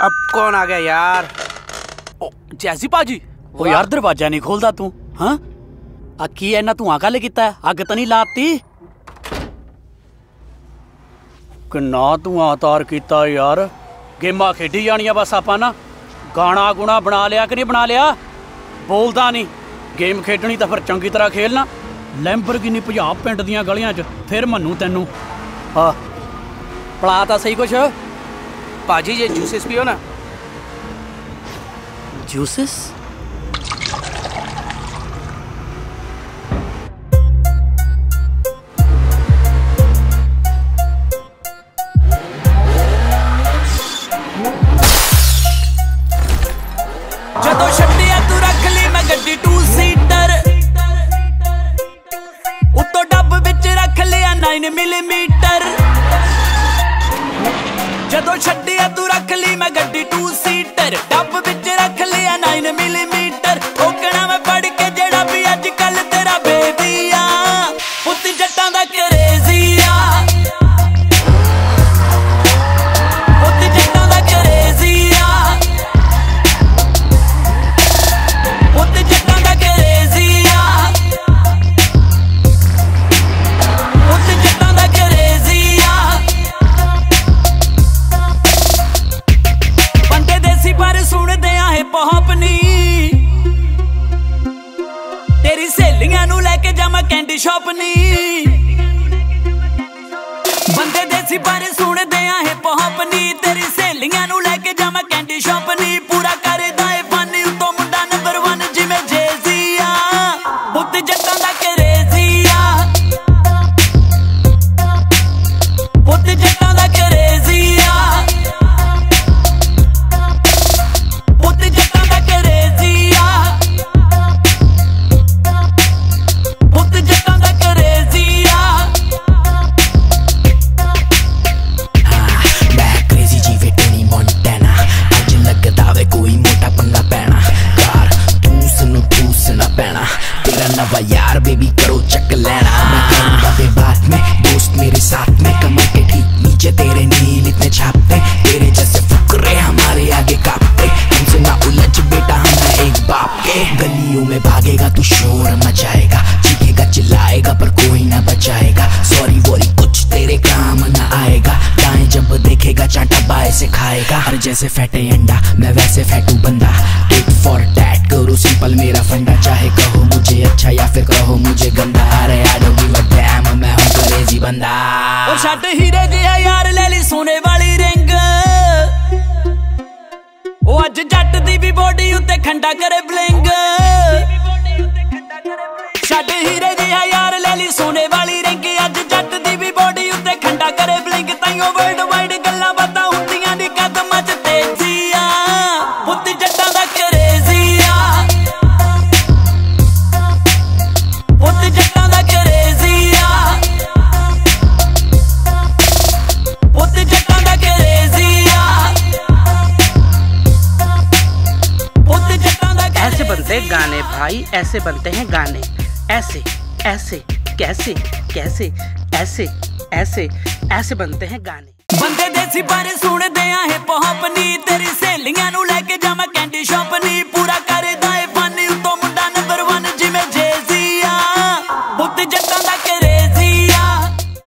अब कौन आ गया यार ओ जैसी पाजी ਉਹ ਯਾਰ ਦਰਵਾਜ਼ਾ ਨਹੀਂ ਖੋਲਦਾ ਤੂੰ ਹਾਂ ਆ ਕੀ ਇਹਨਾਂ ਤੂੰ ਕਾਲੇ ਕੀਤਾ ਹੈ? ਅੱਗ ਤਾਂ ਨਹੀਂ ਲਾਤੀ ਕਿੰਨਾ ਤੂੰ ਤਾਰ ਕੀਤਾ ਯਾਰ ਗੇਮਾਂ ਖੇਡੀ ਜਾਣੀਆਂ ਬਸ ਆਪਾਂ ਨਾ ਗਾਣਾ ਗੁਣਾ ਬਣਾ ਲਿਆ ਕਿ ਨਹੀਂ ਬਣਾ ਲਿਆ ਬੋਲਦਾ ਨਹੀਂ ਗੇਮ ਖੇਡਣੀ ਤਾਂ ਫਿਰ ਚੰਗੀ ਤਰ੍ਹਾਂ ਖੇਲਣਾ ਲੈਂਬਰਗਿਨੀ ਭਜਾ ਪਿੰਡ ਦੀਆਂ ਗਲੀਆਂ 'ਚ ਫਿਰ ਮੰਨੂ ਤੈਨੂੰ ਹਾਂ पढ़ा था सही कुछ? पाजी ये जूसेस पियो ना। जूसेस ਜਦੋਂ ਛੱਡਿਆ ਤੂੰ ਰੱਖ ਲਈ ਮੈਂ ਗੱਡੀ ਟੂ ਸੀਟਰ ਸਹੇਲੀਆਂ ਨੂੰ ਲੈ ਕੇ ਜਾਵਾਂ ਕੈਂਡੀ ਸ਼ਾਪ ਨੀ। ਬੰਦੇ ਦੇਸੀ ਬਾਰੇ ਸੁਣਦੇ ਆ ਹਿਪ ਹੌਪ ਨੀ। ਤੇਰੀ ਸਹੇਲੀਆਂ ਨੂੰ ਲੈ ਕੇ ਜਾਵਾਂ ਕੈਂਡੀ ਸ਼ਾਪ ਨੀ। ਪੂਰਾ ਕਰਦਾ ਏ ਫਨ ਉਤੋਂ ਮੁੰਡਾ ਨੰਬਰ 1 ਜਿਵੇਂ ਜੇਜ਼ੀ ਆ। ਪੁੱਤ ਜੱਟਾਂ ਦਾ ਕਰੇਜ਼ੀ आगे कापते हमसे ना उलझ बेटा, हम ना एक बाप के। गलियों में भागेगा, तू शोर मचाएगा, चीखेगा, चिल्लाएगा, पर कोई ना बचाएगा। सॉरी वॉरी कुछ तेरे काम ना आएगा। गाय जब देखेगा, चाटा बाय से खाएगा। हर जैसे फैटे अंडा, मैं वैसे फैटू बंदा। टेक फॉर टैट करो सिंपल मेरा फंडा। चाहे कहो मुझे अच्छा या फिर कहो मुझे गंदा। अरे I don't give a damn मैं हूँ क्रेजी बंदा। और शाटे हीरे जी ਅੱਜ ਜੱਟ ਦੀ ਵੀ ਬੋਡੀ ਉੱਤੇ ਖੰਡਾ ਕਰੇ ਬਲਿੰਗ ਛੱਡ ਹੀਰੇ ਜਿਹਾ ਯਾਰ ਲੈ ਲਈ ਸੋਨੇ ਵਾਲੀ बनते हैं गाने भाई ऐसे बनते हैं गाने ऐसे ऐसे कैसे कैसे ऐसे ऐसे ऐसे बनते हैं गाने ਬੰਦੇ ਦੇਸੀ ਪਰ ਸੁਣਦੇ ਆ ਹਿਪ ਹੌਪ ਨੀ ਤੇਰੀ ਸਹੇਲੀਆਂ ਨੂੰ ਲੈ ਕੇ ਜਾਵਾਂ